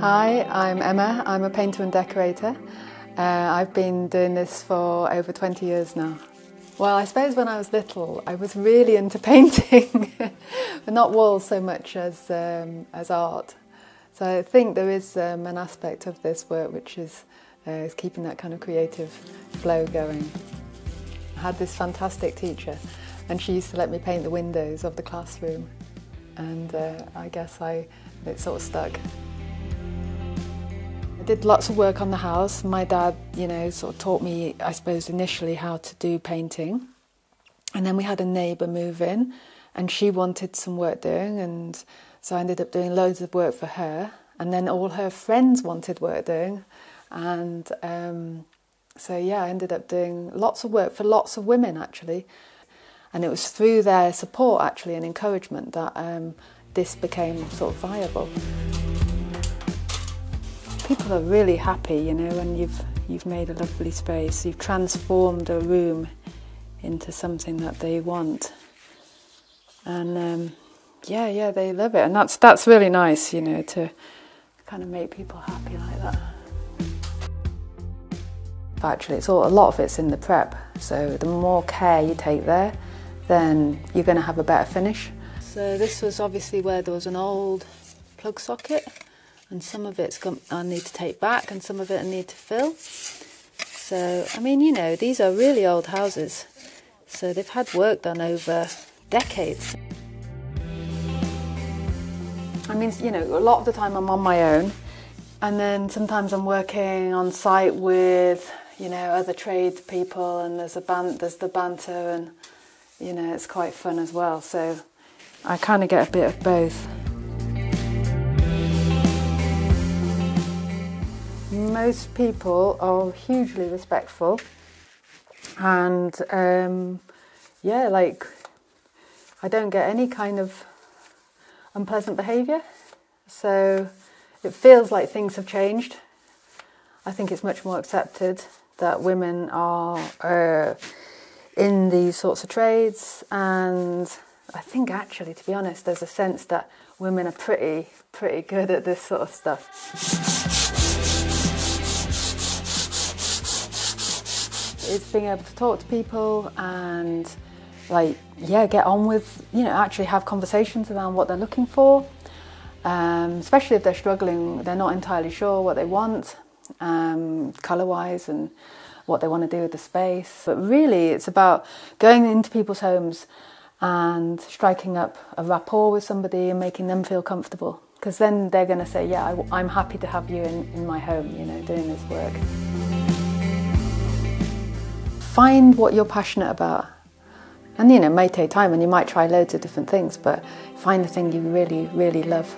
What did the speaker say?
Hi, I'm Emma. I'm a painter and decorator. Uh, I've been doing this for over 20 years now. Well, I suppose when I was little, I was really into painting, but not walls so much as, um, as art. So I think there is um, an aspect of this work which is, uh, is keeping that kind of creative flow going. I had this fantastic teacher and she used to let me paint the windows of the classroom and uh, I guess I, it sort of stuck. I did lots of work on the house. My dad, you know, sort of taught me, I suppose, initially how to do painting. And then we had a neighbour move in and she wanted some work doing and so I ended up doing loads of work for her. And then all her friends wanted work doing. And um, so, yeah, I ended up doing lots of work for lots of women actually. And it was through their support actually and encouragement that um, this became sort of viable people are really happy, you know, when you've you've made a lovely space, you've transformed a room into something that they want, and um, yeah, yeah, they love it, and that's that's really nice, you know, to kind of make people happy like that. Actually, it's all a lot of it's in the prep, so the more care you take there, then you're going to have a better finish. So this was obviously where there was an old plug socket and some of it's I need to take back and some of it I need to fill. So, I mean, you know, these are really old houses, so they've had work done over decades. I mean, you know, a lot of the time I'm on my own, and then sometimes I'm working on site with, you know, other trade people, and there's a ban- there's the banter, and you know, it's quite fun as well. So, I kind of get a bit of both. Most people are hugely respectful and um, yeah like I don't get any kind of unpleasant behaviour. So it feels like things have changed. I think it's much more accepted that women are uh, in these sorts of trades and I think actually to be honest there's a sense that women are pretty pretty good at this sort of stuff it's being able to talk to people and like yeah get on with you know actually have conversations around what they're looking for. Um, especially if they're struggling they're not entirely sure what they want um, color wise and what they want to do with the space. But really it's about going into people's homes and striking up a rapport with somebody and making them feel comfortable. Because then they're going to say yeah I, am happy to have you in, in my home you know doing this work find what you're passionate about. And you know, it may take time and you might try loads of different things, but find the thing you really, really love.